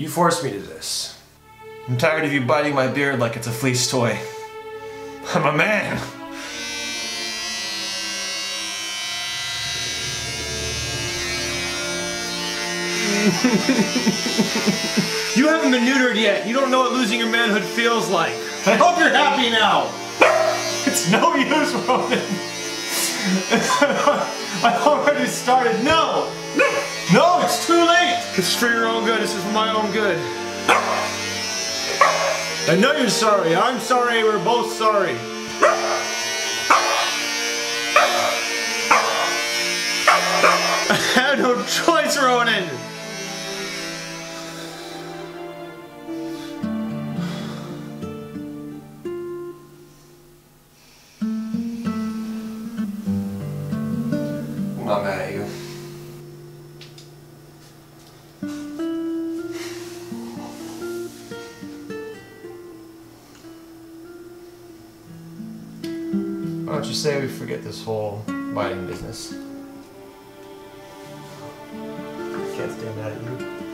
You forced me to this. I'm tired of you biting my beard like it's a fleece toy. I'm a man. You haven't been neutered yet. You don't know what losing your manhood feels like. I hope you're happy now. It's no use, Ronan. I've already started. No! It's for your own good. This is for my own good. I know you're sorry. I'm sorry. We're both sorry. I had no choice, Ronan. I'm not mad at you. Why don't you say we forget this whole biting business? Can't stand mad at you.